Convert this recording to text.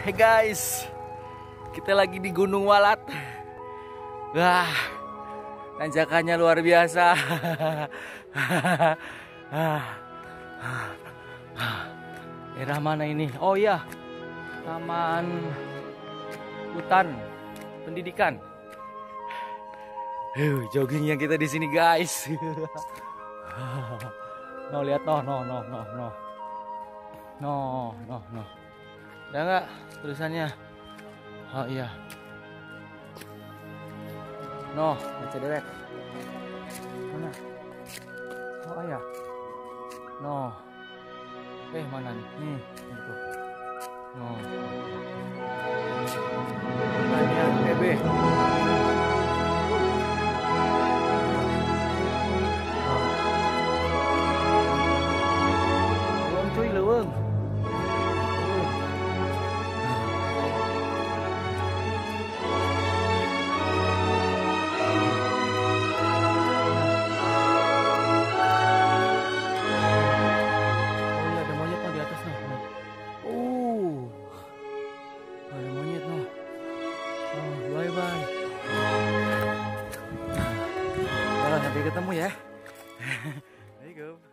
Hey guys, kita lagi di Gunung Walat. Wah, tanjakannya luar biasa. Daerah mana ini? Oh iya, Taman Hutan Pendidikan. Uh, joggingnya kita di sini guys. no lihat no no no no no no no no. Ada nggak tulisannya? Oh iya. No, baca dewek. Mana? Oh iya. No. Eh mana nih? Nih, itu. No. Tanya PB. Bye bye. Nah, sampai ketemu ya. Assalamualaikum.